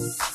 you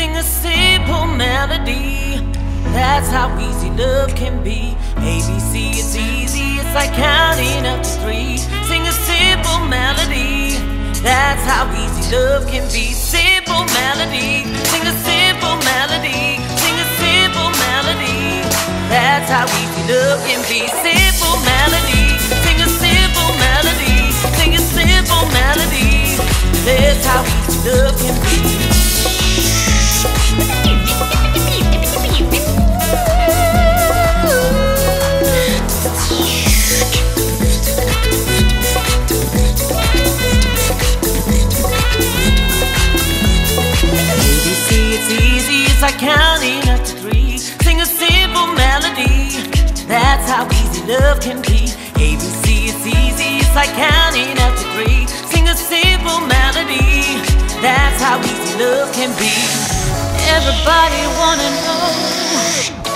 sing a simple melody. That's how easy love can be. A, B, C, it's easy. It's like counting up to three. Sing a simple melody. That's how easy love can be. Simple melody. Sing a simple melody. Sing a simple melody. That's how easy love can be. Simple melody. Sing a simple melody. Sing a simple melody. That's how easy love can be. It's like counting up to three. Sing a simple melody. That's how easy love can be. ABC, is easy. It's like counting up to three. Sing a simple melody. That's how easy love can be. Everybody wanna know.